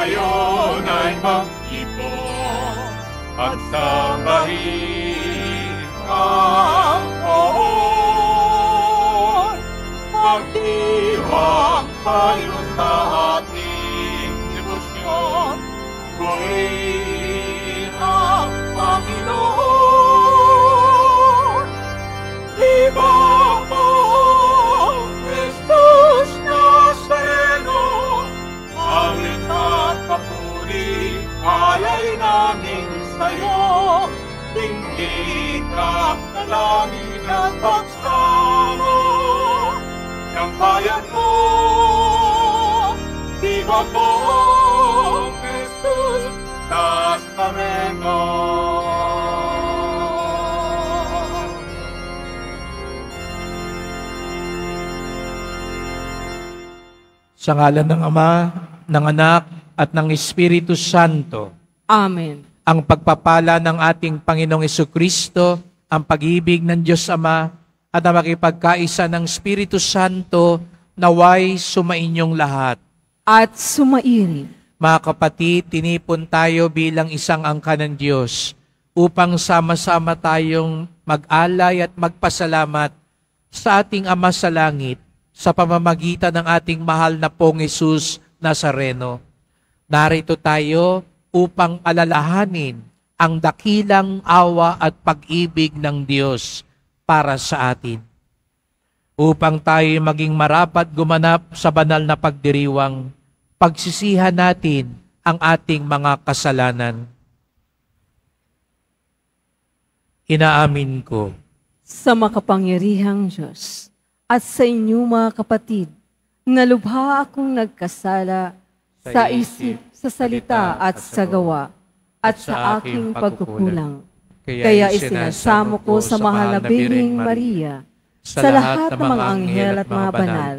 ngayon ay mag-ipon at sambahin ang Poon. Magdiwang tayo sa ating debosyon, Gawin ang Panginoon. Iba alay namin sa'yo. Tingin ka na langit at pagsamo ng bayan mo. Iba mo, Jesus Nazareno. Sa ngalan ng Ama, ng Anak, at ng Espiritu Santo, Amen. ang pagpapala ng ating Panginoong Kristo, ang pag-ibig ng Diyos Ama, at ang makipagkaisa ng Espiritu Santo, naway sumainyong lahat. At sumairi. Mga kapatid, tinipon tayo bilang isang angka ng Diyos upang sama-sama tayong mag-alay at magpasalamat sa ating Ama sa Langit sa pamamagitan ng ating mahal na pong Jesus Nazareno. Narito tayo upang alalahanin ang dakilang awa at pag-ibig ng Diyos para sa atin. Upang tayo maging marapat gumanap sa banal na pagdiriwang, pagsisihan natin ang ating mga kasalanan. Inaamin ko sa makapangyarihang Diyos at sa inyo mga kapatid, nga lubha akong nagkasala sa isip, sa salita at sa gawa, at sa aking pagkukulang. Kaya isinasamo ko sa mahal na Birhing Maria, sa lahat ng mga anghel at mga banal,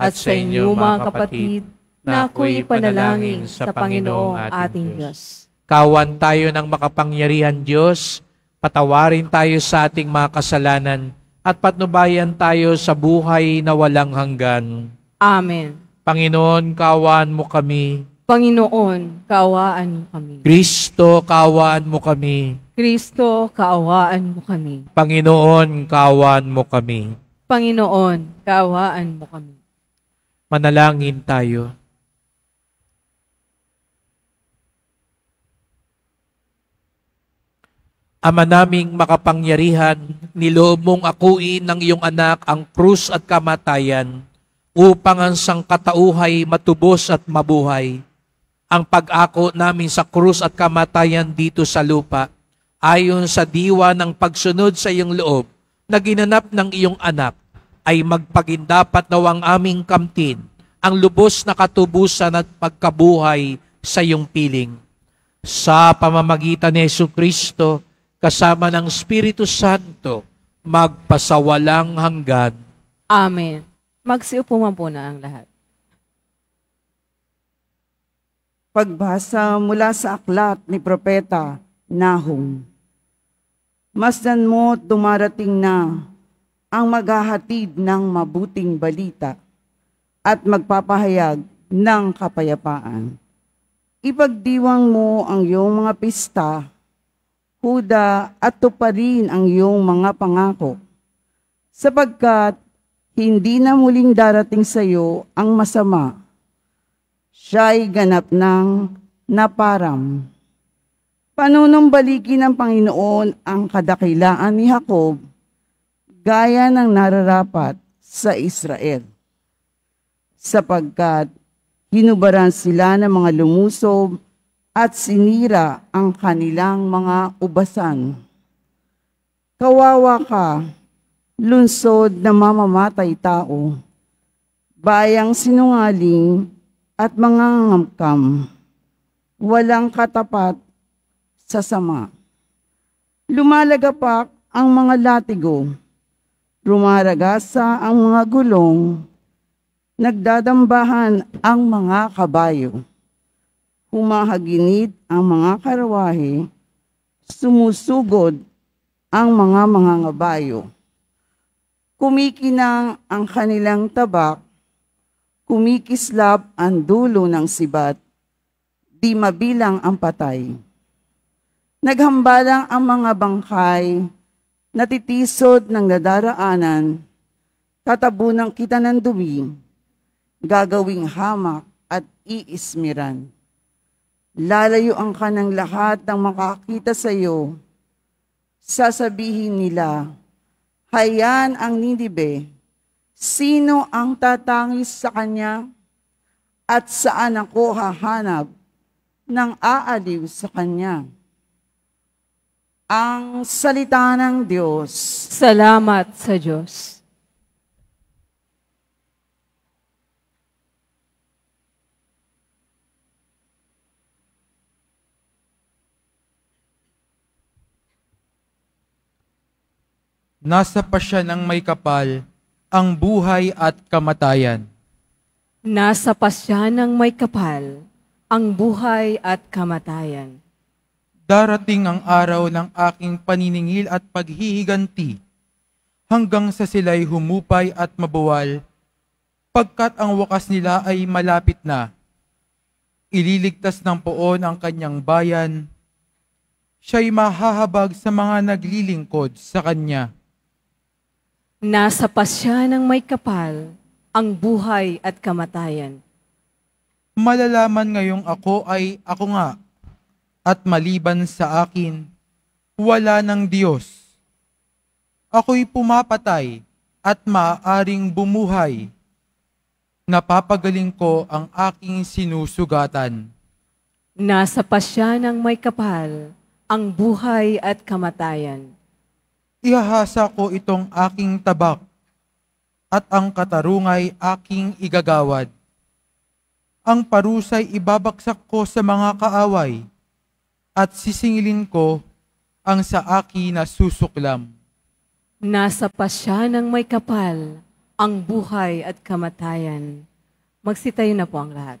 at sa inyo mga kapatid, na ako'y panalangin sa Panginoong ating Diyos. Kawan tayo ng makapangyarihan Diyos, patawarin tayo sa ating mga kasalanan, at patnubayan tayo sa buhay na walang hanggan. Amen. Panginoon, kawan mo kami. Panginoon, kaawaan mo kami. Kristo, kawan mo kami. Kristo, kaawaan mo kami. Panginoon, kawan mo kami. Panginoon, kaawaan mo kami. Manalangin tayo. Ama naming makapangyarihan, niloob mong akuin ng iyong anak ang krus at kamatayan upang ang sangkatauhay matubos at mabuhay. Ang pag-ako namin sa krus at kamatayan dito sa lupa, ayon sa diwa ng pagsunod sa iyong loob na ginanap ng iyong anak, ay magpagindapat nawang aming kamtin ang lubos na katubusan at pagkabuhay sa iyong piling. Sa pamamagitan ni Yesu Kristo, kasama ng Espiritu Santo, magpasawalang hanggan. Amen. Magsiupo man po na ang lahat. Pagbasa mula sa aklat ni Propeta Nahum. Masdan mo dumarating na ang maghahatid ng mabuting balita at magpapahayag ng kapayapaan. Ipagdiwang mo ang iyong mga pista, Huda, at tuparin ang iyong mga pangako, sapagkat hindi na muling darating sa iyo ang masama. Siya'y ganap ng naparam. Panunumbalikin ng Panginoon ang kadakilaan ni Jacob, gaya ng nararapat sa Israel. Sapagkat hinubaran sila ng mga lumusob at sinira ang kanilang mga ubasan. Kawawa ka, lunsod na mamamatay tao, bayang sinungaling at mga ngamkam, walang katapat sa sama. Lumalagapak ang mga latigo, rumaragasa ang mga gulong, nagdadambahan ang mga kabayo, humahaginit ang mga karawahe, sumusugod ang mga mga ngabayo. Kumikinang ang kanilang tabak, kumikislap ang dulo ng sibat, di mabilang ang patay. Naghambalang ang mga bangkay, natitisod ng nadaraanan, tatabunan kita ng dumi, gagawing hamak at iismiran. Lalayo ang kanang lahat ng makakita sa iyo. Sasabihin nila, Hayan ang Ninibe, sino ang tatangis sa kanya? At saan ako hahanap ng aaliw sa kanya? Ang salita ng Diyos. Salamat sa Diyos. Nasa pa siya ng may kapal ang buhay at kamatayan. Nasa pasya ng may kapal ang buhay at kamatayan. Darating ang araw ng aking paniningil at paghihiganti hanggang sa sila'y humupay at mabuwal pagkat ang wakas nila ay malapit na. Ililigtas ng poon ang kanyang bayan. Siya'y mahahabag sa mga naglilingkod sa kanya. Nasa pasya ng may kapal ang buhay at kamatayan. Malalaman ngayong ako ay ako nga at maliban sa akin, wala ng Diyos. Ako'y pumapatay at maaaring bumuhay. Napapagaling ko ang aking sinusugatan. Nasa pasya ng may kapal ang buhay at kamatayan. Ihahasa ko itong aking tabak at ang katarungay aking igagawad. Ang parusay ibabaksak ko sa mga kaaway at sisingilin ko ang sa akin na susuklam. Nasa pasya ng may kapal ang buhay at kamatayan. Magsitayo na po ang lahat.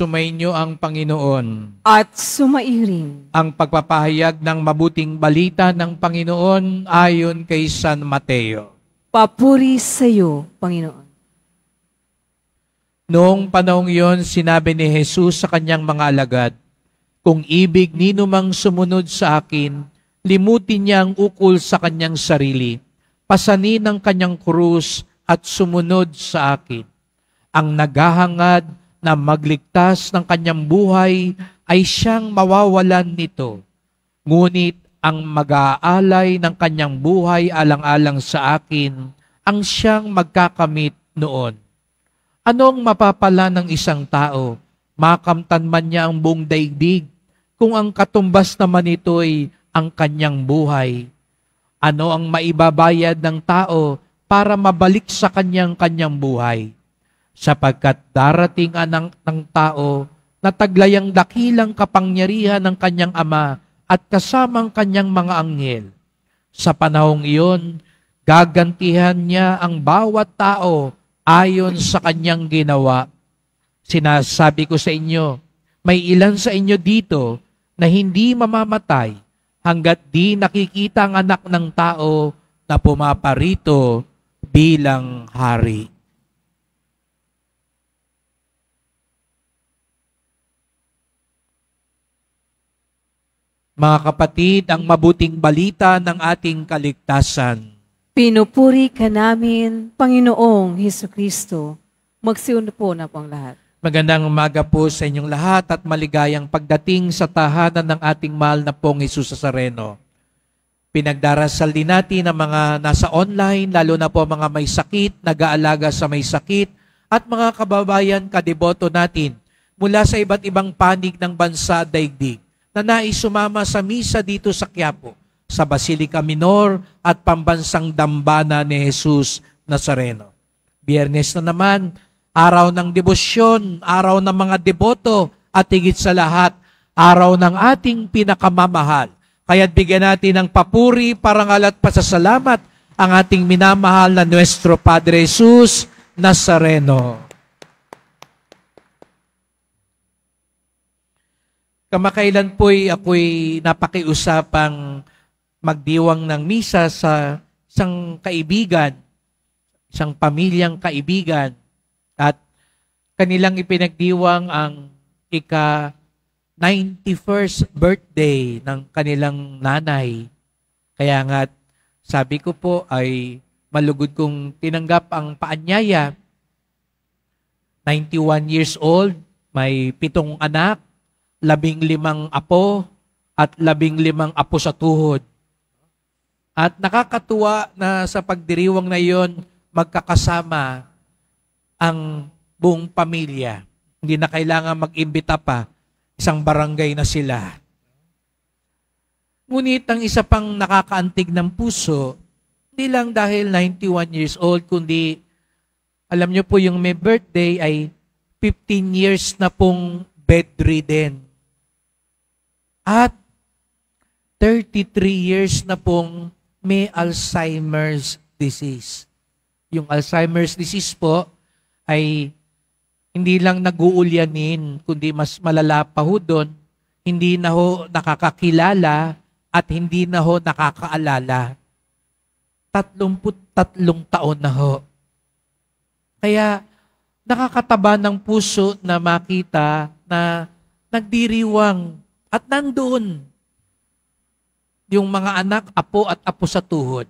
Sumainyo ang Panginoon. At sumairing Ang pagpapahayag ng mabuting balita ng Panginoon ayon kay San Mateo. papuri sa iyo, Panginoon. Noong panahong iyon, sinabi ni Jesus sa kanyang mga alagad, Kung ibig nino mang sumunod sa akin, limutin niya ang ukol sa kanyang sarili, pasanin ang kanyang krus at sumunod sa akin. Ang naghahangad na magligtas ng kanyang buhay ay siyang mawawalan nito. Ngunit ang mag-aalay ng kanyang buhay alang-alang sa akin, ang siyang magkakamit noon. Anong mapapala ng isang tao? Makamtan man niya ang buong daigdig kung ang katumbas naman ito'y ang kanyang buhay. Ano ang maibabayad ng tao para mabalik sa kanyang kanyang buhay? Sapagkat darating anang ng tao na taglayang dakilang kapangyarihan ng kanyang ama at kasamang kanyang mga anghel. Sa panahong iyon, gagantihan niya ang bawat tao ayon sa kanyang ginawa. Sinasabi ko sa inyo, may ilan sa inyo dito na hindi mamamatay hanggat di nakikita ang anak ng tao na pumaparito bilang hari. Mga kapatid, ang mabuting balita ng ating kaligtasan. Pinupuri ka namin, Panginoong Heso Kristo. Magsiuno po na po ang lahat. Magandang umaga po sa inyong lahat at maligayang pagdating sa tahanan ng ating mahal na pong Isus sa Sareno. Pinagdarasal din natin ang mga nasa online, lalo na po mga may sakit, nag-aalaga sa may sakit, at mga kababayan kadeboto natin mula sa iba't ibang panig ng bansa at daigdig na nais sumama sa misa dito sa Quiapo, sa Basilica Minor at pambansang dambana ni Jesus Nazareno. Biyernes na naman, araw ng debosyon, araw ng mga deboto, at higit sa lahat, araw ng ating pinakamamahal. Kaya't bigyan natin ng papuri, parangal at pasasalamat ang ating minamahal na Nuestro Padre Jesus Nazareno. Kamakailan po'y ako'y napakiusapang magdiwang ng misa sa isang kaibigan, isang pamilyang kaibigan, at kanilang ipinagdiwang ang ika 91st birthday ng kanilang nanay. Kaya nga sabi ko po ay malugod kong tinanggap ang paanyaya. 91 years old, may pitong anak, labing limang apo, at labing limang apo sa tuhod. At nakakatuwa na sa pagdiriwang na iyon, magkakasama ang buong pamilya. Hindi na kailangan mag-imbita pa. Isang barangay na sila. Ngunit ang isa pang nakakaantig ng puso, hindi lang dahil 91 years old, kundi alam niyo po yung may birthday ay 15 years na pong bedridden. At 33 years na pong may Alzheimer's disease. Yung Alzheimer's disease po ay hindi lang nag-uulyanin, kundi mas malala pa ho doon, hindi na ho nakakakilala at hindi na ho nakakaalala. 33 taon na ho. Kaya nakakataba ng puso na makita na nagdiriwang at nandoon yung mga anak, apo at apo sa tuhod.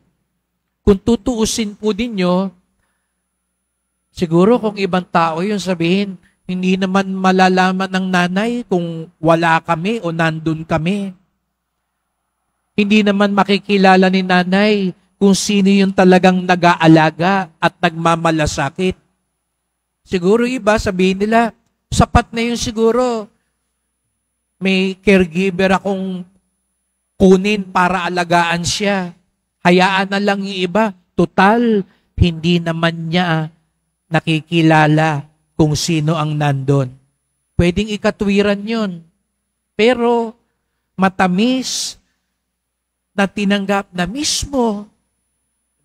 Kung tutuusin po ninyo, siguro kung ibang tao yung sabihin, hindi naman malalaman ng nanay kung wala kami o nandun kami. Hindi naman makikilala ni nanay kung sino yung talagang nag-aalaga at nagmamalasakit. Siguro iba, sabihin nila, sapat na yun siguro may caregiver akong kunin para alagaan siya. Hayaan na lang yung iba. Total, hindi naman niya nakikilala kung sino ang nandon. Pwedeng ikatwiran yon. Pero matamis na tinanggap na mismo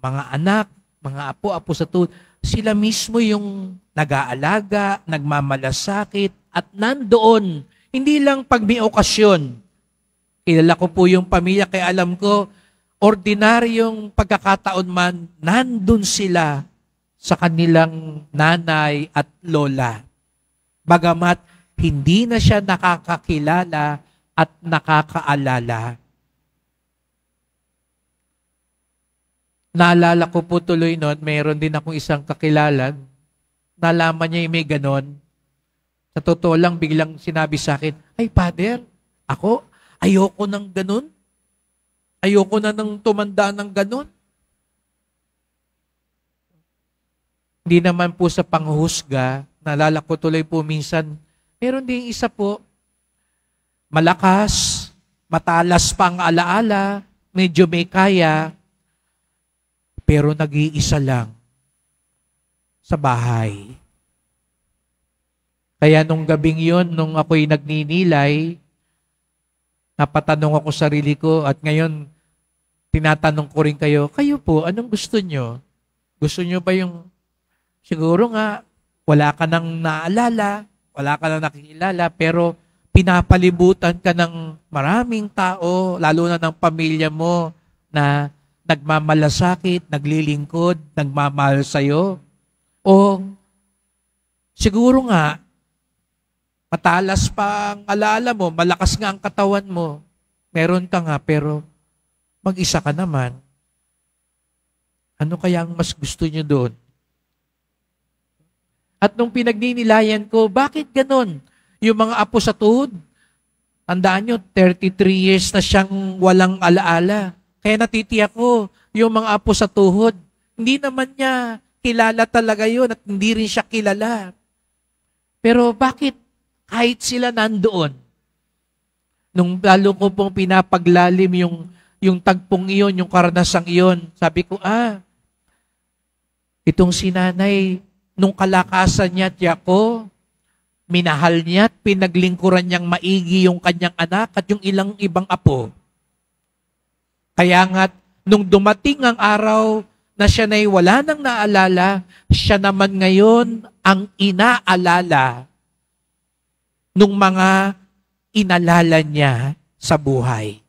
mga anak, mga apo-apo sa tulad, sila mismo yung nag-aalaga, nagmamalasakit, at nandoon hindi lang pag may okasyon. Kilala ko po yung pamilya kaya alam ko, ordinaryong pagkakataon man, nandun sila sa kanilang nanay at lola. Bagamat hindi na siya nakakakilala at nakakaalala. Naalala ko po tuloy noon, mayroon din akong isang kakilala, nalaman niya yung may ganon, sa totoo lang, biglang sinabi sa akin, ay, Father, ako, ayoko ng ganun. Ayoko na nang tumanda ng ganun. Hindi naman po sa panghusga, nalala ko tuloy po minsan, meron din isa po, malakas, matalas pa ang alaala, medyo may kaya, pero nag-iisa lang sa bahay. Kaya nung gabing yon, nung ako'y nagninilay, napatanong ako sarili ko at ngayon tinatanong ko rin kayo, kayo po, anong gusto nyo? Gusto nyo ba yung, siguro nga, wala ka nang naalala, wala ka nang nakikilala, pero pinapalibutan ka ng maraming tao, lalo na ng pamilya mo, na nagmamalasakit, naglilingkod, nagmamahal sa'yo. O siguro nga, matalas pa ang alaala mo, malakas nga ang katawan mo, meron ka nga, pero mag-isa ka naman. Ano kaya ang mas gusto niyo doon? At nung pinagninilayan ko, bakit ganon? Yung mga apo sa tuhod, tandaan nyo, 33 years na siyang walang alaala. Kaya natitiyak ko, yung mga apo sa tuhod, hindi naman niya kilala talaga yun at hindi rin siya kilala. Pero bakit kahit sila nandoon, nung lalo ko pong pinapaglalim yung, yung tagpong iyon, yung karanasang iyon, sabi ko, ah, itong sinanay, nung kalakasan niya at Yako, minahal niya at pinaglingkuran niyang maigi yung kanyang anak at yung ilang ibang apo. Kaya nga, nung dumating ang araw na siya na'y wala nang naalala, siya naman ngayon ang inaalala nung mga inalala niya sa buhay.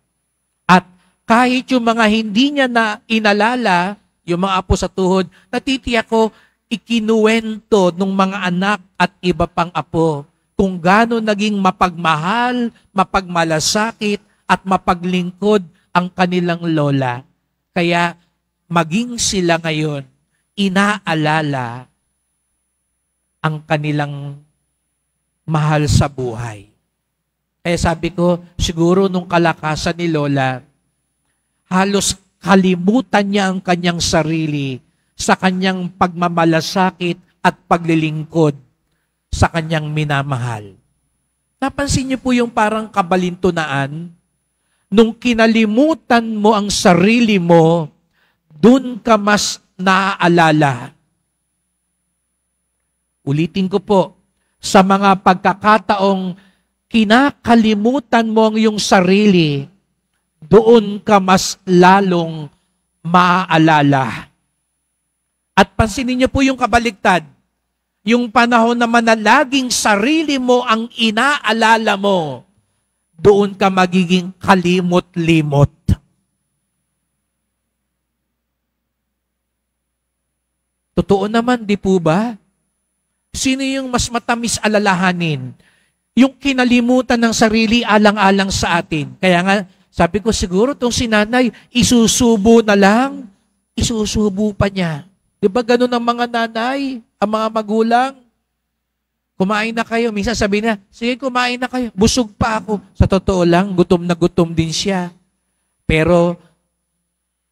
At kahit yung mga hindi niya na inalala, yung mga apo sa tuhod, natitiyak ko, ikinuwento ng mga anak at iba pang apo kung gaano naging mapagmahal, mapagmalasakit at mapaglingkod ang kanilang lola. Kaya maging sila ngayon, inaalala ang kanilang mahal sa buhay. Kaya sabi ko, siguro nung kalakasan ni Lola, halos kalimutan niya ang kanyang sarili sa kanyang pagmamalasakit at paglilingkod sa kanyang minamahal. Napansin niyo po yung parang kabalintunaan? Nung kinalimutan mo ang sarili mo, dun ka mas naaalala. Ulitin ko po, sa mga pagkakataong kinakalimutan mo ang iyong sarili, doon ka mas lalong maaalala. At pansinin niyo po yung kabaligtad. Yung panahon naman na laging sarili mo ang inaalala mo, doon ka magiging kalimot-limot. Totoo naman, di po ba? Sino yung mas matamis alalahanin? Yung kinalimutan ng sarili alang-alang sa atin. Kaya nga, sabi ko siguro tong sinanay, isusubo na lang, isusubo pa niya. Di ba ganun ang mga nanay, ang mga magulang? Kumain na kayo. Minsan sabi na, sige kumain na kayo. Busog pa ako. Sa totoo lang, gutom na gutom din siya. Pero,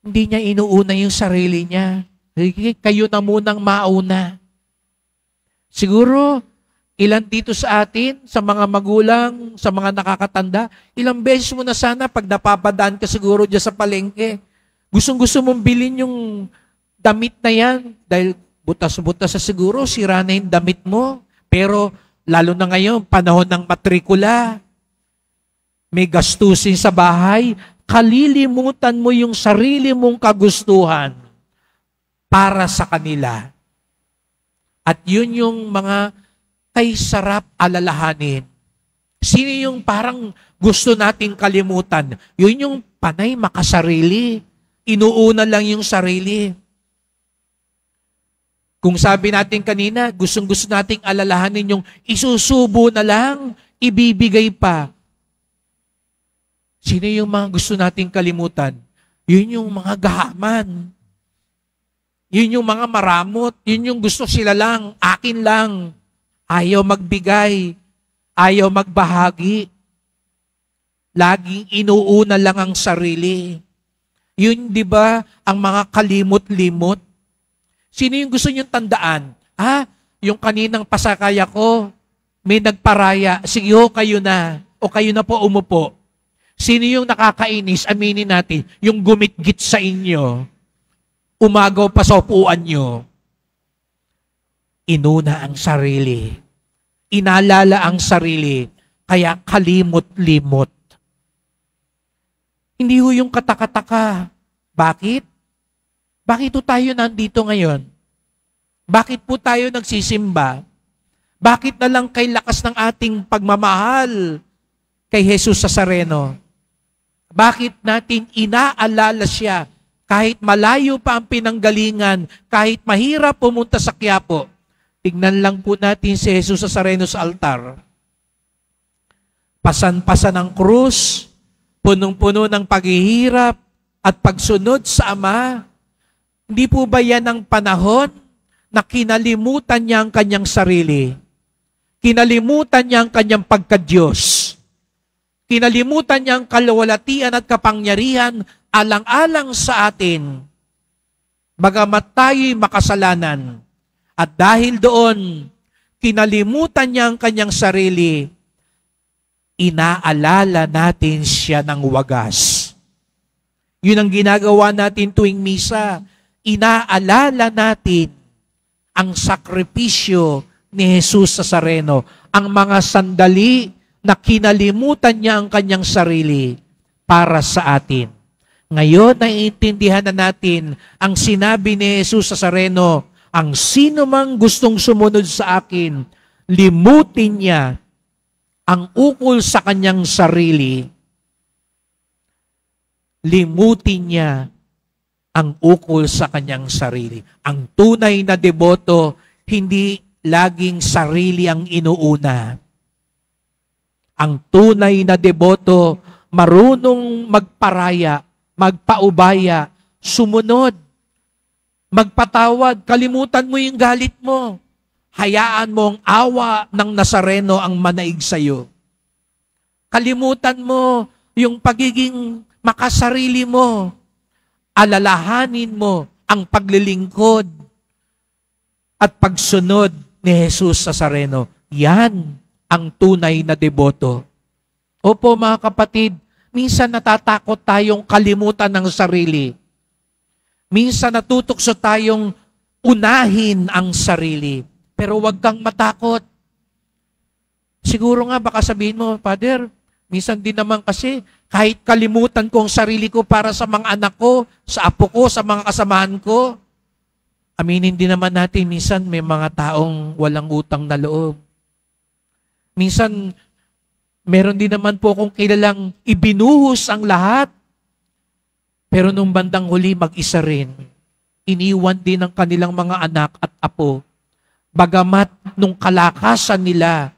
hindi niya inuuna yung sarili niya. Kayo na munang mauna. Siguro, ilan dito sa atin, sa mga magulang, sa mga nakakatanda, ilang beses mo na sana pag napapadaan ka siguro dyan sa palengke, gustong-gusto mong bilhin yung damit na yan dahil butas-butas sa siguro, sira na yung damit mo. Pero lalo na ngayon, panahon ng matrikula, may gastusin sa bahay, kalilimutan mo yung sarili mong kagustuhan para sa kanila. At yun yung mga kay sarap alalahanin. Sino yung parang gusto nating kalimutan? Yun yung panay makasarili. Inuuna lang yung sarili. Kung sabi natin kanina, gustong gusto nating alalahanin yung isusubo na lang, ibibigay pa. Sino yung mga gusto nating kalimutan? Yun yung mga gahaman. Yun yung mga maramot. Yun yung gusto sila lang, akin lang. Ayaw magbigay. Ayaw magbahagi. Laging inuuna lang ang sarili. Yun, di ba, ang mga kalimot-limot Sino yung gusto niyong tandaan? Ah, yung kaninang pasakaya ko, may nagparaya, sige ho, kayo na. O kayo na po umupo. Sino yung nakakainis? Aminin natin. Yung gumitgit sa inyo. Umagaw pa sa upuan nyo. Inuna ang sarili. Inalala ang sarili. Kaya kalimot-limot. Hindi ho yung katakataka. Bakit? Bakit po tayo nandito ngayon? Bakit po tayo nagsisimba? Bakit na lang kay lakas ng ating pagmamahal kay Jesus sa Sareno? Bakit natin inaalala siya kahit malayo pa ang pinanggalingan, kahit mahirap pumunta sa Quiapo? Tignan lang po natin si Jesus sa Sareno sa altar. Pasan-pasan ang krus, punong-puno ng paghihirap at pagsunod sa Ama. Hindi po ba yan ang panahon na kinalimutan niya ang kanyang sarili? Kinalimutan niya ang kanyang pagkadyos. Kinalimutan niya ang kalawalatian at kapangyarihan alang-alang sa atin. Bagamat tayo'y makasalanan. At dahil doon, kinalimutan niya ang kanyang sarili, inaalala natin siya ng wagas. Yun ang ginagawa natin tuwing misa. Inaalala natin ang sakripisyo ni Jesus sa Sareno, ang mga sandali na kinalimutan niya ang kanyang sarili para sa atin. Ngayon, naiintindihan na natin ang sinabi ni Jesus sa Sareno, ang sino mang gustong sumunod sa akin, limutin niya ang ukol sa kanyang sarili, limutin niya ang ukol sa kanyang sarili. Ang tunay na deboto, hindi laging sarili ang inuuna. Ang tunay na deboto, marunong magparaya, magpaubaya, sumunod, magpatawad, kalimutan mo yung galit mo. Hayaan mo ang awa ng Nazareno ang manaig sa'yo. Kalimutan mo yung pagiging makasarili mo. Alalahanin mo ang paglilingkod at pagsunod ni Jesus sa Sareno. Yan ang tunay na deboto. Opo mga kapatid, minsan natatakot tayong kalimutan ng sarili. Minsan natutokso tayong unahin ang sarili. Pero huwag kang matakot. Siguro nga baka sabihin mo, Father, minsan din naman kasi kahit kalimutan ko ang sarili ko para sa mga anak ko, sa apo ko, sa mga kasamahan ko, aminin din naman natin, minsan may mga taong walang utang na loob. Minsan, meron din naman po akong kilalang ibinuhos ang lahat. Pero nung bandang huli, mag-isa rin. Iniwan din ng kanilang mga anak at apo Bagamat nung kalakasan nila,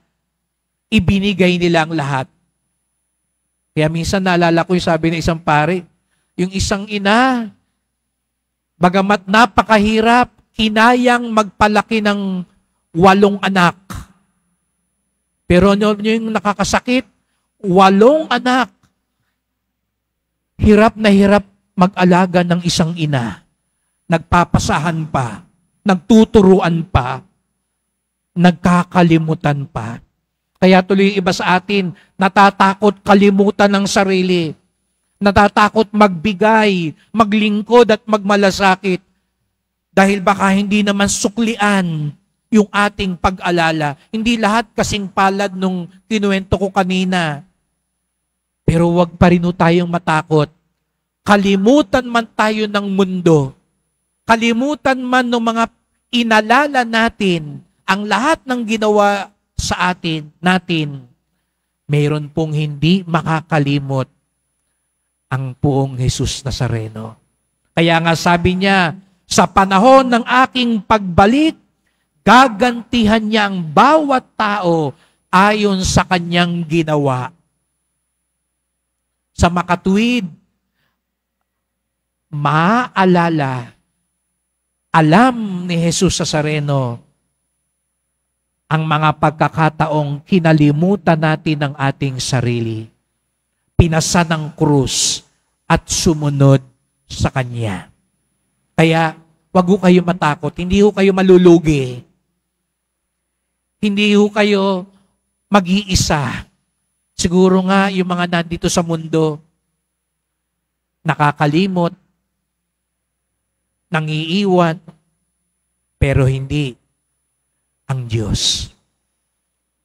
ibinigay nila ang lahat. Kaya minsan naalala ko yung sabi ng isang pare, yung isang ina, bagamat napakahirap, kinayang magpalaki ng walong anak. Pero ano yung nakakasakit? Walong anak. Hirap na hirap mag-alaga ng isang ina. Nagpapasahan pa. Nagtuturuan pa nagkakalimutan pa. Kaya tuloy iba sa atin, natatakot kalimutan ng sarili. Natatakot magbigay, maglingkod at magmalasakit. Dahil baka hindi naman suklian yung ating pag-alala. Hindi lahat kasing palad nung kinuwento ko kanina. Pero wag pa rin tayong matakot. Kalimutan man tayo ng mundo. Kalimutan man ng mga inalala natin ang lahat ng ginawa sa atin, natin, mayroon pong hindi makakalimot ang puong Jesus Nazareno. Kaya nga sabi niya, sa panahon ng aking pagbalik, gagantihan niya ang bawat tao ayon sa kanyang ginawa. Sa makatuwid, maaalala, alam ni Jesus Nazareno ang mga pagkakataong kinalimutan natin ang ating sarili. Pinasa ng krus at sumunod sa Kanya. Kaya, wag kayo matakot. Hindi ho kayo malulugi. Hindi ho kayo mag-iisa. Siguro nga yung mga nandito sa mundo, nakakalimot, nangiiwan, pero hindi ang Diyos.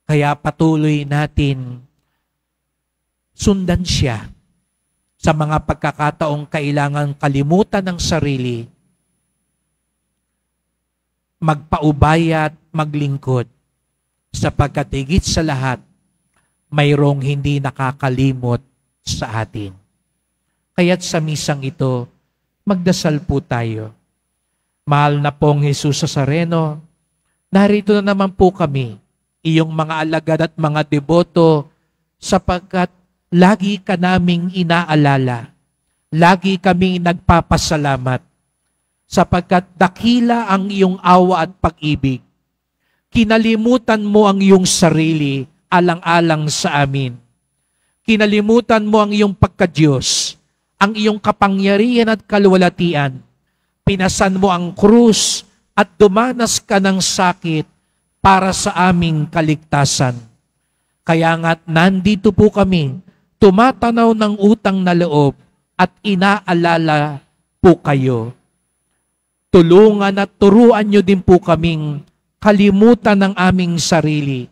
Kaya patuloy natin sundan siya sa mga pagkakataong kailangan kalimutan ng sarili, magpaubaya at maglingkod sapagkat higit sa lahat, mayroong hindi nakakalimot sa atin. Kaya't sa misang ito, magdasal po tayo. Mahal na pong Jesus sa Sareno, narito na naman po kami, iyong mga alagad at mga deboto, sapagkat lagi ka naming inaalala. Lagi kaming nagpapasalamat sapagkat dakila ang iyong awa at pag-ibig. Kinalimutan mo ang iyong sarili alang-alang sa amin. Kinalimutan mo ang iyong pagkadyos, ang iyong kapangyarihan at kaluwalatian. Pinasan mo ang krus at dumanas ka ng sakit para sa aming kaligtasan. Kaya nga't nandito po kami, tumatanaw ng utang na loob at inaalala po kayo. Tulungan at turuan nyo din po kaming kalimutan ng aming sarili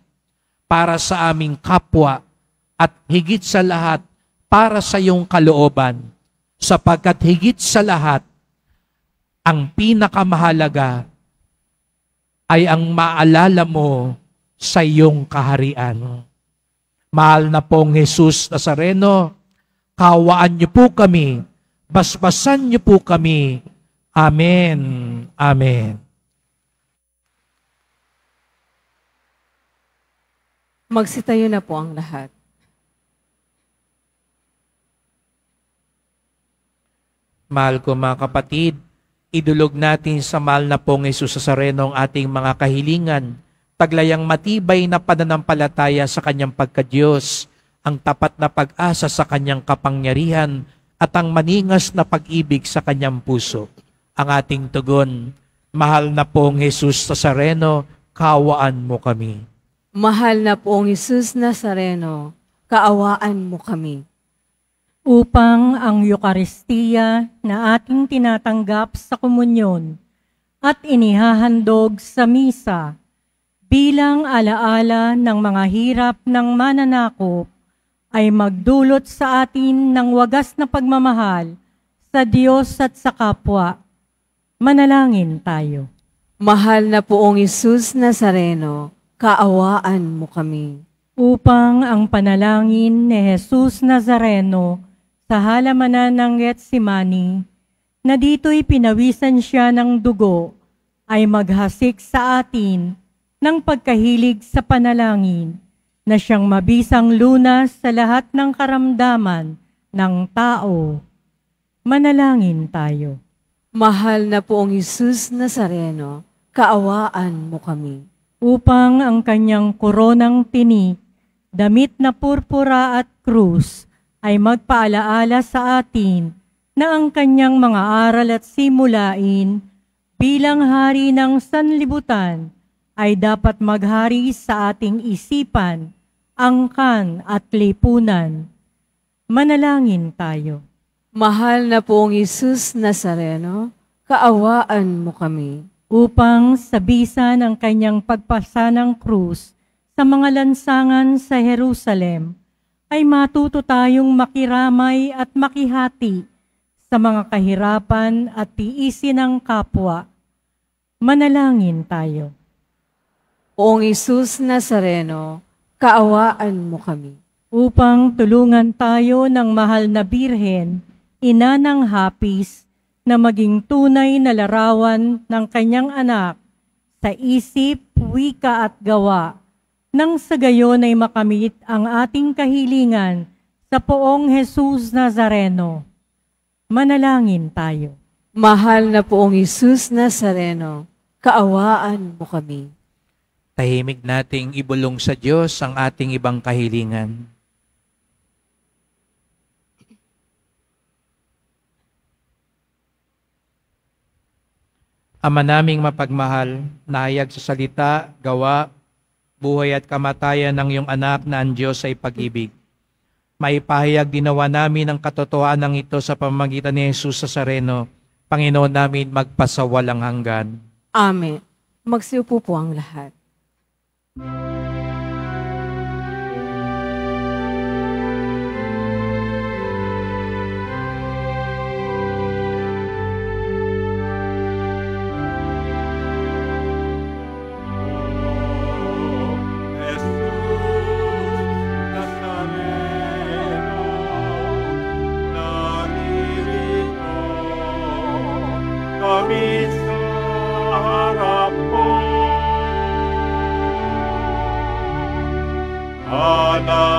para sa aming kapwa at higit sa lahat para sa iyong kalooban sapagkat higit sa lahat ang pinakamahalaga ay ang maalala mo sa iyong kaharian. Mahal na pong Jesus Nazareno, kawaan niyo po kami, basbasan niyo po kami. Amen. Amen. Magsitayo na po ang lahat. Mahal ko mga kapatid, idulog natin sa mahal na pong Jesus Nazareno ang ating mga kahilingan, taglayang matibay na pananampalataya sa kanyang pagkadyos, ang tapat na pag-asa sa kanyang kapangyarihan, at ang maningas na pag-ibig sa kanyang puso. Ang ating tugon, mahal na pong Jesus Nazareno, kawaan mo kami. Mahal na poong Jesus Nazareno, kaawaan mo kami. upang ang Eukaristiya na ating tinatanggap sa komunyon at inihahandog sa misa bilang alaala ng mga hirap ng mananakop ay magdulot sa atin ng wagas na pagmamahal sa Diyos at sa kapwa. Manalangin tayo. Mahal na poong Jesus Nazareno, kaawaan mo kami. upang ang panalangin ni Jesus Nazareno sa halamanan ng Getsemani, na dito'y pinawisan siya ng dugo, ay maghasik sa atin ng pagkahilig sa panalangin, na siyang mabisang lunas sa lahat ng karamdaman ng tao. Manalangin tayo. Mahal na poong Jesus Nazareno, kaawaan mo kami. Upang ang kanyang koronang tinik, damit na purpura at krus, ay magpaalaala sa atin na ang kanyang mga aral at simulain bilang hari ng sanlibutan ay dapat maghari sa ating isipan, angkan at lipunan. Manalangin tayo. Mahal na poong Jesus Nazareno, kaawaan mo kami. Upang sa bisa ng kanyang pagpasa ng krus sa mga lansangan sa Jerusalem, ay matuto tayong makiramay at makihati sa mga kahirapan at tiisin ng kapwa. Manalangin tayo. Poong Jesus Nazareno, kaawaan mo kami. upang tulungan tayo ng mahal na Birhen, ina ng hapis, na maging tunay na larawan ng kanyang anak sa isip, wika at gawa, nang sa gayon ay makamit ang ating kahilingan sa poong Jesus Nazareno. Manalangin tayo. Mahal na poong Jesus Nazareno, kaawaan mo kami. Tahimik nating ibulong sa Diyos ang ating ibang kahilingan. Ama naming mapagmahal, nahayag sa salita, gawa, buhay at kamatayan ng iyong anak na ang Diyos ay pag-ibig. Maipahayag dinawa namin ang katotohanan ng ito sa pamamagitan ni Jesus sa Sareno, Panginoon namin magpasawalang hanggan. Amen. Magsiupo po ang lahat. Jesus Bye.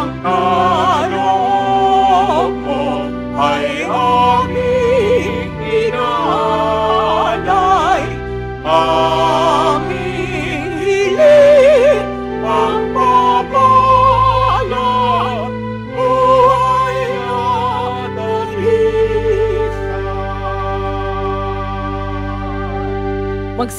Ang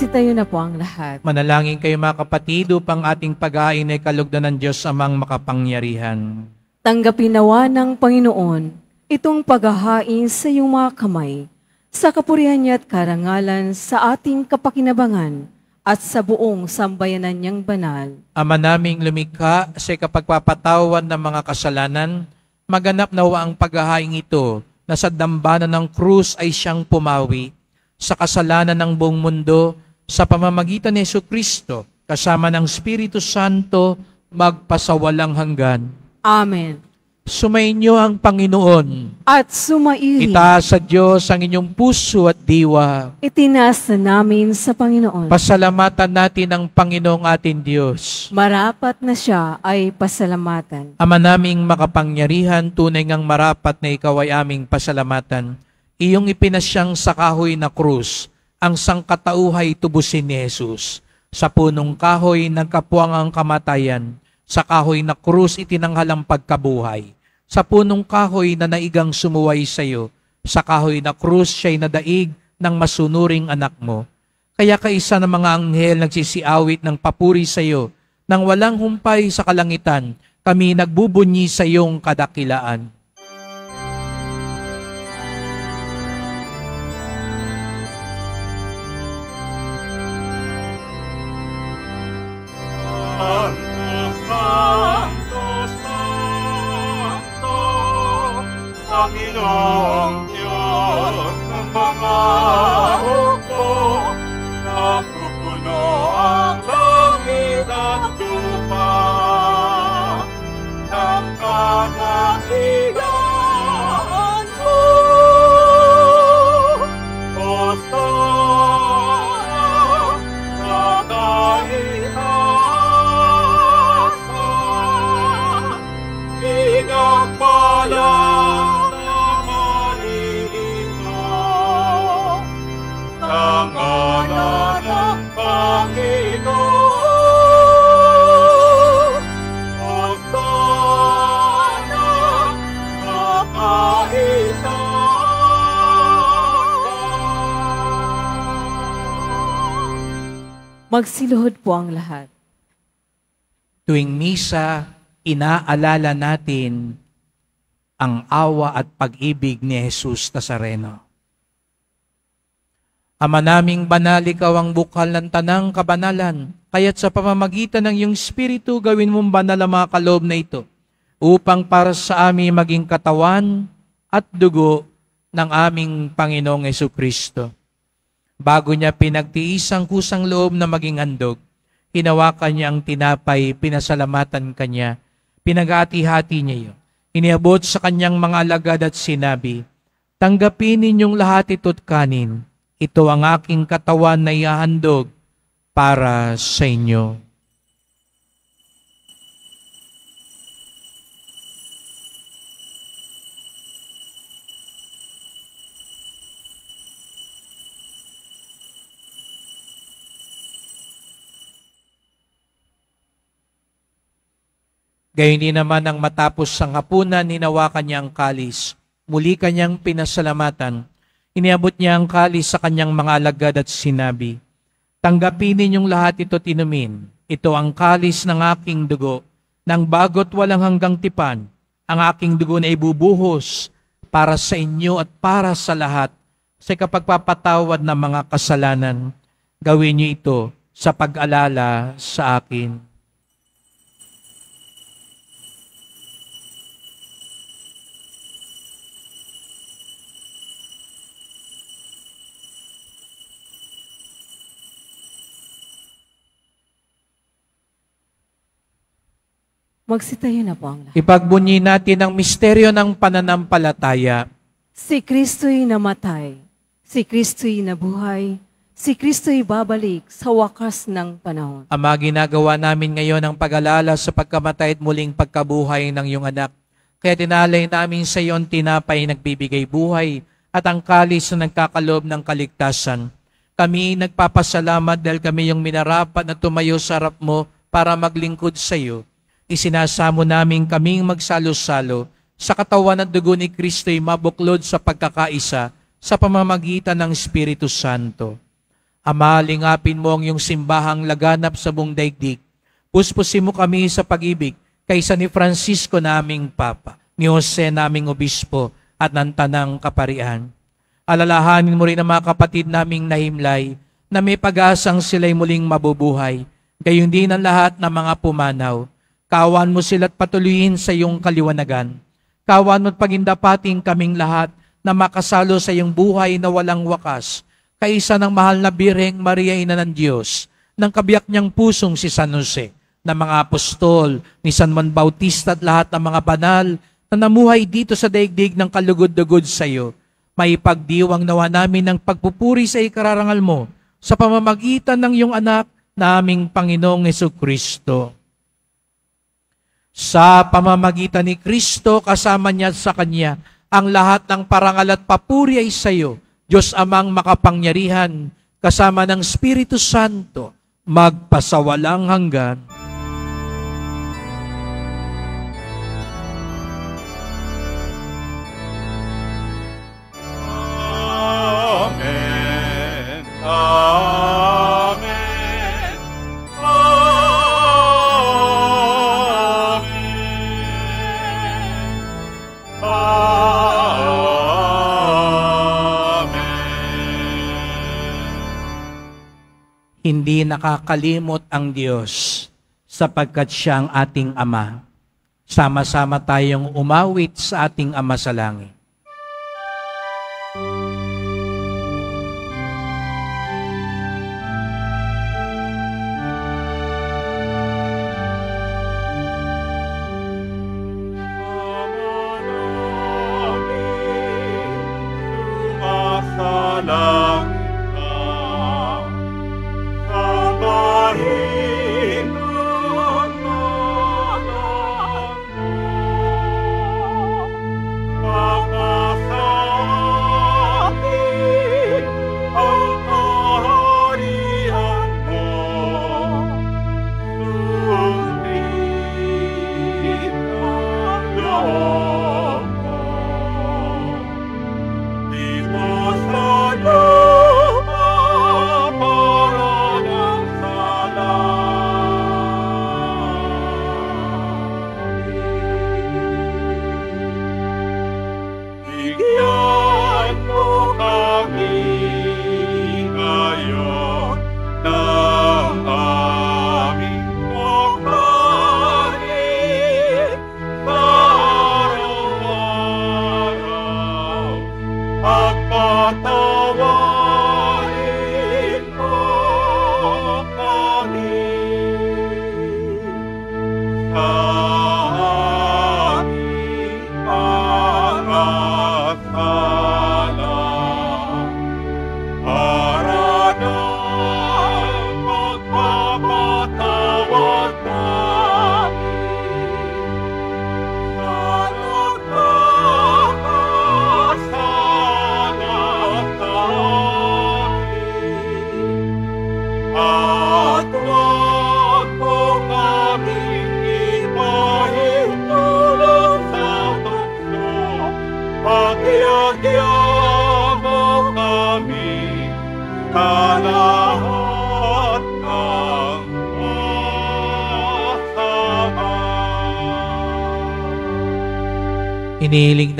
Magsitayo na po ang lahat. Manalangin kayo mga kapatid upang ating pag-ain ay kalugdan ng Diyos amang makapangyarihan. Tanggapin nawa ng Panginoon itong paghahain sa iyong mga kamay, sa kapurihan niya at karangalan sa ating kapakinabangan at sa buong sambayanan niyang banal. Ama naming lumikha sa kapagpapatawan ng mga kasalanan, maganap nawa ang paghahaing ito na sa dambana ng krus ay siyang pumawi sa kasalanan ng buong mundo sa pamamagitan ni Yesu Kristo kasama ng Espiritu Santo magpasawalang hanggan. Amen. Sumainyo ang Panginoon. At sumairi, Itaas sa Diyos ang inyong puso at diwa. itinasa namin sa Panginoon. Pasalamatan natin ang Panginoong ating Diyos. Marapat na siya ay pasalamatan. Ama naming makapangyarihan, tunay ngang marapat na ikaw ay aming pasalamatan. Iyong ipinasyang sa kahoy na krus, ang sangkatauhay tubusin ni Jesus. Sa punong kahoy nagkapuang ang kamatayan, sa kahoy na krus itinanghal ang pagkabuhay. Sa punong kahoy na naigang sumuway sa iyo, sa kahoy na krus siya'y nadaig ng masunuring anak mo. Kaya kaisa ng mga anghel nagsisiawit ng papuri sa iyo, nang walang humpay sa kalangitan, kami nagbubunyi sa iyong kadakilaan. Magsiluhod po ang lahat. Tuwing misa, inaalala natin ang awa at pag-ibig ni Jesus Nazareno. Ama naming banal, ikaw ang bukal ng tanang kabanalan, kaya't sa pamamagitan ng iyong Espiritu, gawin mong banal ang mga kaloob na ito, upang para sa amin maging katawan at dugo ng aming Panginoong Yesu Kristo. Bago niya pinagtiis ang kusang loob na maging handog, hinawakan niya ang tinapay, pinasalamatan kanya, pinag-ati-hati niya yun. Iniabot sa kanyang mga alagad at sinabi, Tanggapin ninyong lahat ito't kanin. Ito ang aking katawan na ihahandog para sa inyo. Gayon din naman ang matapos ang hapunan, hinawakan niya ang kalis. Muli kanyang pinasalamatan. Iniabot niya ang kalis sa kanyang mga alagad at sinabi, Tanggapin ninyong lahat ito't inumin. Ito ang kalis ng aking dugo, ng bagot walang hanggang tipan. Ang aking dugo na ibubuhos para sa inyo at para sa lahat sa kapagpapatawad ng mga kasalanan. Gawin niyo ito sa pag-alala sa akin. Magsitayo na po ang lahat. Ipagbunyi natin ang misteryo ng pananampalataya. Si Kristo'y namatay, si Kristo'y nabuhay, si Kristo'y babalik sa wakas ng panahon. Ama, ginagawa namin ngayon ang pag-alala sa pagkamatay at muling pagkabuhay ng iyong anak. Kaya tinalay namin sa iyo ang tinapay nagbibigay buhay at ang kalis na nagkakalob ng kaligtasan. Kami nagpapasalamat dahil kami yung minarapat na tumayo sa harap mo para maglingkod sa iyo. Isinasamo namin kaming magsalo-salo sa katawan at dugo ni Kristo'y mabuklod sa pagkakaisa sa pamamagitan ng Espiritu Santo. Ama, lingapin mo ang iyong simbahang laganap sa buong daigdig. Puspusin mo kami sa pag-ibig kaysa ni Francisco naming Papa, ni Jose naming Obispo, at ng Tanang Kaparian. Alalahanin mo rin ang mga kapatid naming nahimlay na may pag-asang sila'y muling mabubuhay, gayon din ang lahat ng mga pumanaw. Kawan mo sila't patuloyin sa iyong kaliwanagan. Kawan mo't pagindapating kaming lahat na makasalo sa iyong buhay na walang wakas, kaisa ng mahal na Birheng Maria Ina ng Diyos, ng kabiyak niyang pusong si San Jose, ng mga apostol, ni San Juan Bautista at lahat ng mga banal na namuhay dito sa daigdig ng kalugod-dugod sa iyo. May pagdiwang nawa namin ng pagpupuri sa ikararangal mo sa pamamagitan ng iyong anak naming Panginoong Yesu Kristo. Sa pamamagitan ni Kristo, kasama niya sa Kanya, ang lahat ng parangal at papuri ay sa iyo, Diyos amang makapangyarihan, kasama ng Espiritu Santo, magpasawalang hanggan. Hindi nakakalimot ang Diyos sapagkat siya ang ating Ama. Sama-sama tayong umawit sa ating Ama sa langit.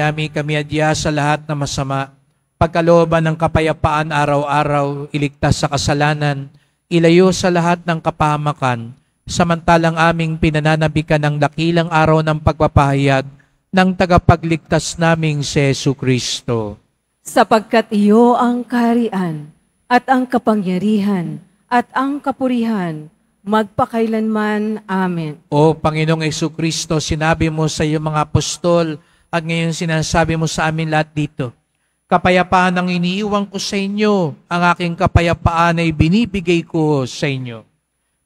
Namin kami adya sa lahat na masama, pagkalooban ng kapayapaan araw-araw, iligtas sa kasalanan, ilayo sa lahat ng kapahamakan, samantalang aming pinananabikan ng dakilang araw ng pagpapahayag ng tagapagligtas naming si Yesu Kristo. Sapagkat iyo ang kaharian at ang kapangyarihan at ang kapurihan magpakailanman. Amen. O Panginoong Yesu Kristo, sinabi mo sa iyong mga apostol at ngayon sinasabi mo sa amin lahat dito, Kapayapaan ang iniiwan ko sa inyo. Ang aking kapayapaan ay binibigay ko sa inyo.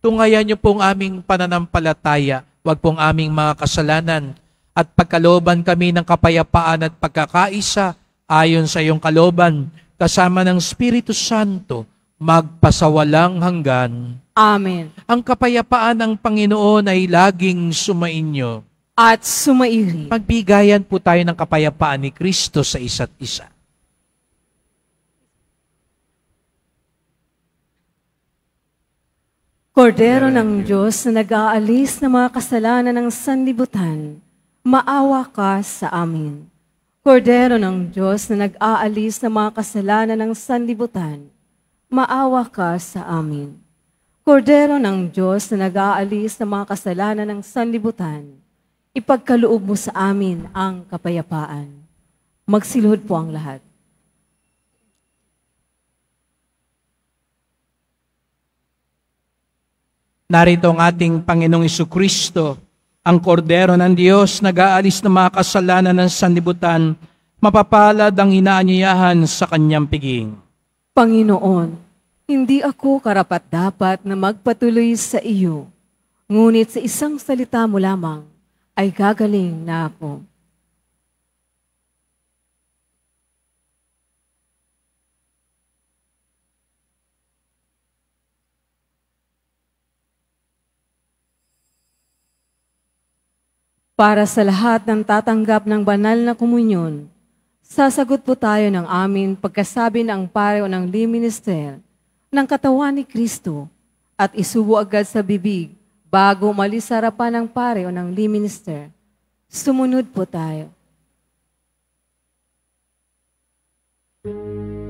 Tungayan niyo pong aming pananampalataya, wag pong aming mga kasalanan, at pagkalooban kami ng kapayapaan at pagkakaisa ayon sa iyong kaloban, kasama ng Espiritu Santo, magpasawalang hanggan. Amen. Ang kapayapaan ng Panginoon ay laging sumainyo. At sumairi. Pagbigayan po tayo ng kapayapaan ni Kristo sa isa't isa. Kordero ng Diyos na nag-aalis ng mga kasalanan ng sanlibutan, maawa ka sa amin. Kordero ng Diyos na nag-aalis ng mga kasalanan ng sanlibutan, maawa ka sa amin. Kordero ng Diyos na nag-aalis ng mga kasalanan ng sanlibutan, ipagkaloob mo sa amin ang kapayapaan. Magsiluhod po ang lahat. Narito ang ating Panginoong Kristo, ang kordero ng Diyos, nag-aalis ng mga kasalanan ng sanlibutan, mapapalad ang inaanyayahan sa kanyang piging. Panginoon, hindi ako karapat-dapat na magpatuloy sa iyo, ngunit sa isang salita mo lamang ay gagaling na ako. Para sa lahat ng tatanggap ng banal na komunyon, sasagot po tayo ng amin pagkasabi ng pareo ng liminister ng katawan ni Kristo at isubo agad sa bibig bago umalis sa harapan ng pareo ng liminister. Sumunod po tayo. Salamat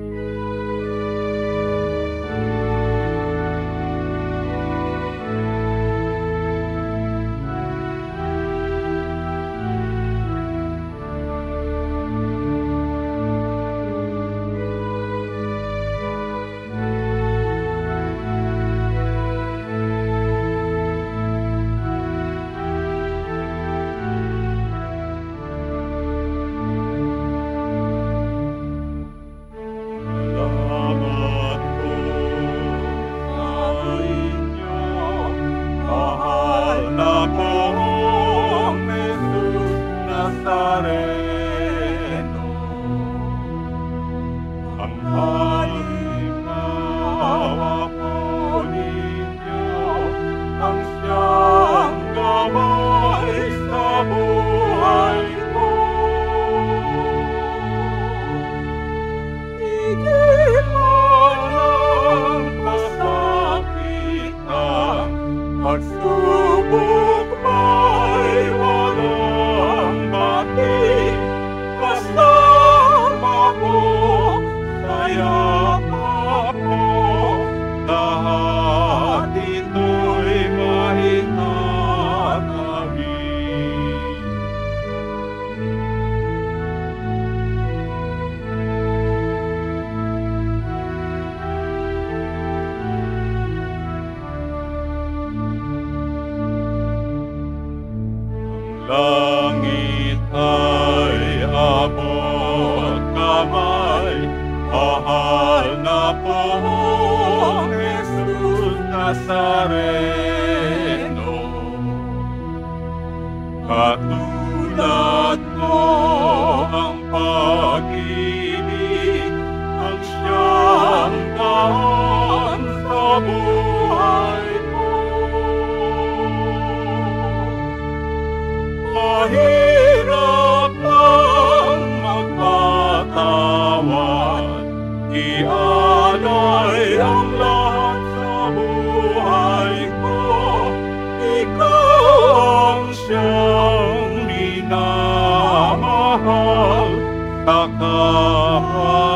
Katulad mo ang ang siyang daan sa buhay ko. Mahirap ang magpatawad, ialay sa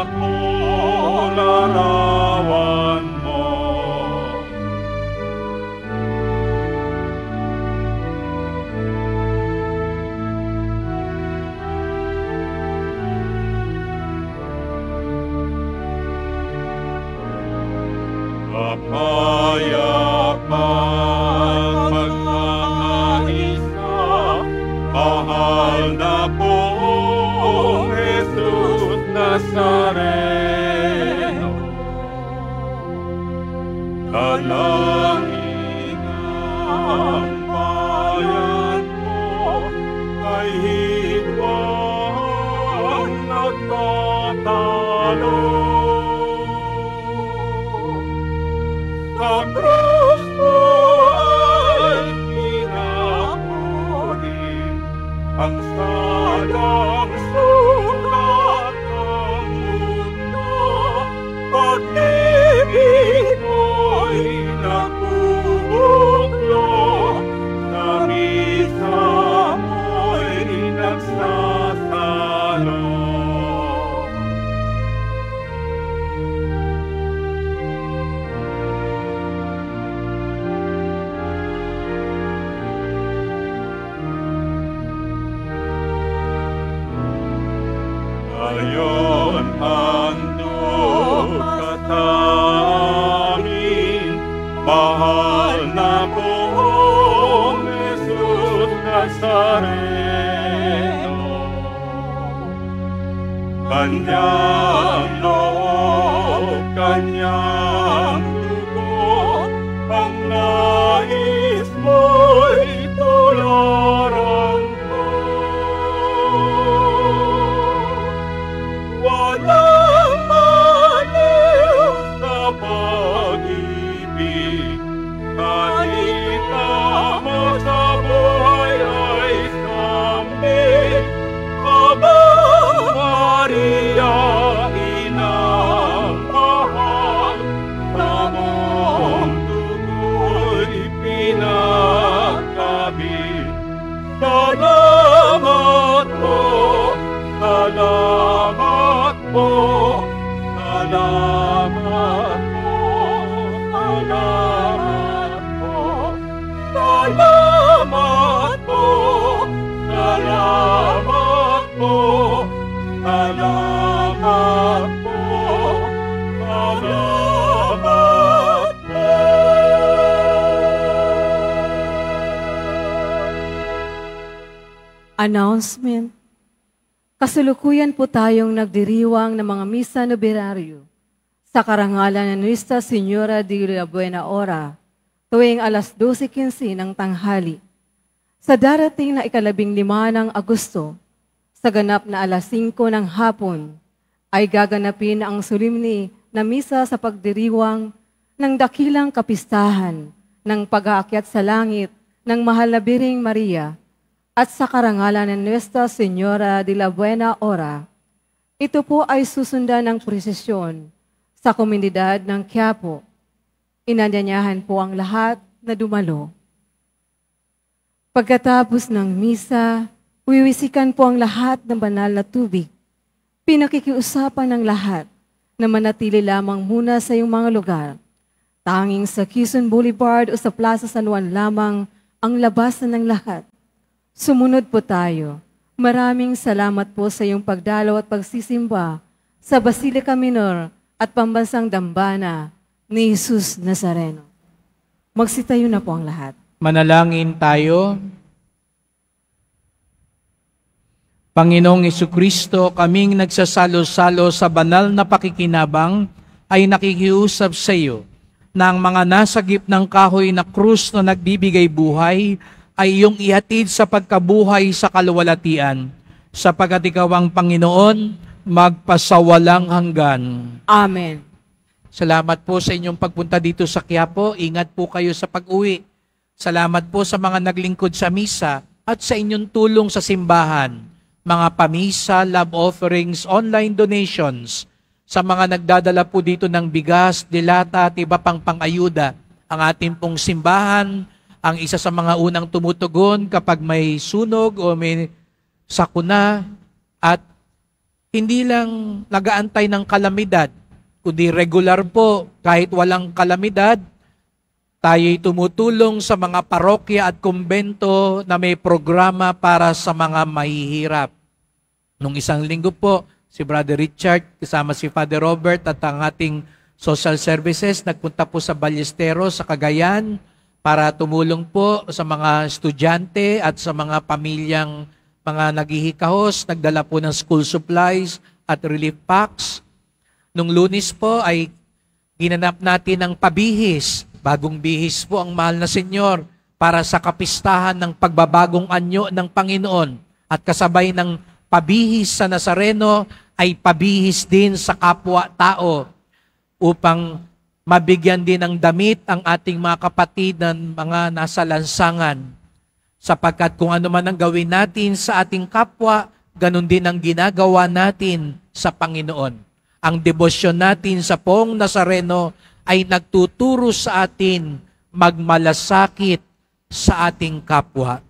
Announcement. Kasalukuyan po tayong nagdiriwang ng mga misa noberaryo sa karangalan ng Nuestra Señora de la Buena Hora tuwing alas 12.15 ng tanghali. Sa darating na ikalabing lima ng Agosto, sa ganap na alas 5 ng hapon, ay gaganapin ang solemni na misa sa pagdiriwang ng dakilang kapistahan ng pag-aakyat sa langit ng mahal na Biring Maria at sa karangalan ng Nuestra Señora de la Buena Hora. Ito po ay susundan ng presisyon sa komunidad ng Quiapo. Inanyanyahan po ang lahat na dumalo. Pagkatapos ng misa, wiwisikan po ang lahat ng banal na tubig. Pinakikiusapan ng lahat na manatili lamang muna sa iyong mga lugar. Tanging sa Quezon Boulevard o sa Plaza San Juan lamang ang labasan ng lahat. Sumunod po tayo. Maraming salamat po sa iyong pagdalaw at pagsisimba sa Basilica Minor at Pambansang Dambana ni Jesus Nazareno. Magsitayo na po ang lahat. Manalangin tayo. Panginoong Kristo, kaming nagsasalo-salo sa banal na pakikinabang ay nakikiusap sa iyo na ang mga nasagip ng kahoy na krus na nagbibigay buhay ay iyong ihatid sa pagkabuhay sa kalwalatian sapagat ikaw ang Panginoon magpasawalang hanggan. Amen. Salamat po sa inyong pagpunta dito sa Quiapo. Ingat po kayo sa pag-uwi. Salamat po sa mga naglingkod sa misa at sa inyong tulong sa simbahan, mga pamisa, love offerings, online donations, sa mga nagdadala po dito ng bigas, dilata at iba pang pangayuda. Ang ating pong simbahan, ang isa sa mga unang tumutugon kapag may sunog o may sakuna at hindi lang nagaantay ng kalamidad, kundi regular po, kahit walang kalamidad, tayo'y tumutulong sa mga parokya at kumbento na may programa para sa mga mahihirap. Nung isang linggo po, si Brother Richard kasama si Father Robert at ang ating social services nagpunta po sa Ballesteros sa Cagayan para tumulong po sa mga estudyante at sa mga pamilyang mga naghihikahos, nagdala po ng school supplies at relief packs. Nung lunis po ay ginanap natin ang pabihis. Bagong bihis po ang mahal na Senyor para sa kapistahan ng pagbabagong anyo ng Panginoon. At kasabay ng pabihis sa Nazareno ay pabihis din sa kapwa-tao upang mabigyan din ng damit ang ating mga kapatid ng mga nasa lansangan. Sapagkat kung ano man ang gawin natin sa ating kapwa, ganun din ang ginagawa natin sa Panginoon. Ang debosyon natin sa Pong Nazareno ay nagtuturo sa atin magmalasakit sa ating kapwa.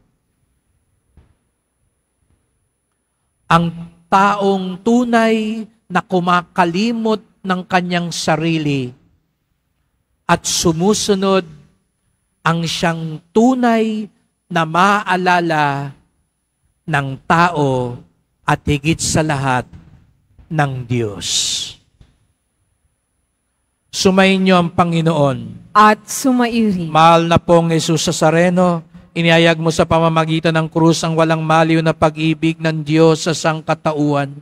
Ang taong tunay na kumakalimot ng kanyang sarili at sumusunod ang siyang tunay na maalala ng tao at higit sa lahat ng Diyos. Sumayin niyo ang Panginoon. At sumairi. Mahal na pong Jesus sa Sareno, inihayag mo sa pamamagitan ng krus ang walang maliw na pag-ibig ng Diyos sa sangkatauhan.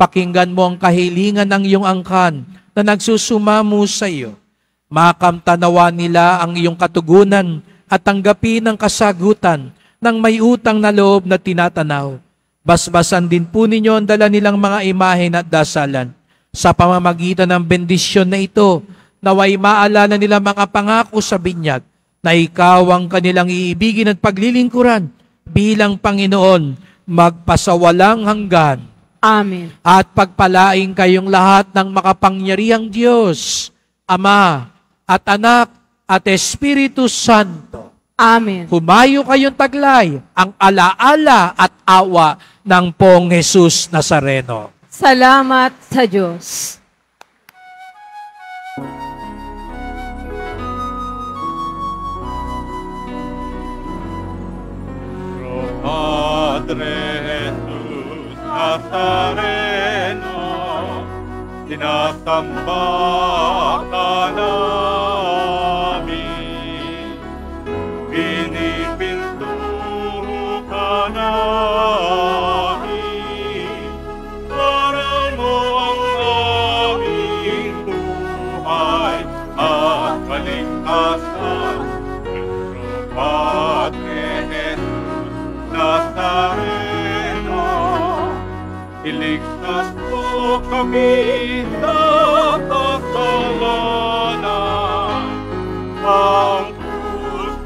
Pakinggan mo ang kahilingan ng iyong angkan na nagsusumamo sa iyo. Makamtanawa nila ang iyong katugunan at tanggapin ang kasagutan ng may utang na loob na tinatanaw. Basbasan din po ninyo ang dala nilang mga imahen at dasalan. Sa pamamagitan ng bendisyon na ito, naway maalala nila mga pangako sa binyag na ikaw ang kanilang iibigin at paglilingkuran bilang Panginoon magpasawalang hanggan Amen. at pagpalaing kayong lahat ng makapangyarihang Diyos, Ama at Anak at Espiritu Santo. Amen. Humayo kayong taglay ang alaala at awa ng pong Jesus Nazareno. Salamat sa Diyos. Padre Jesus Nazareno, sinasamba ka namin. Mo kami sa kasalanan. Ang krus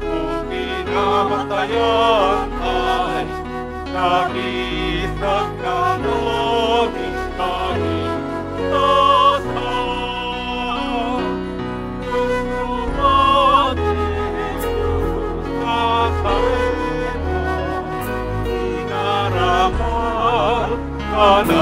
ka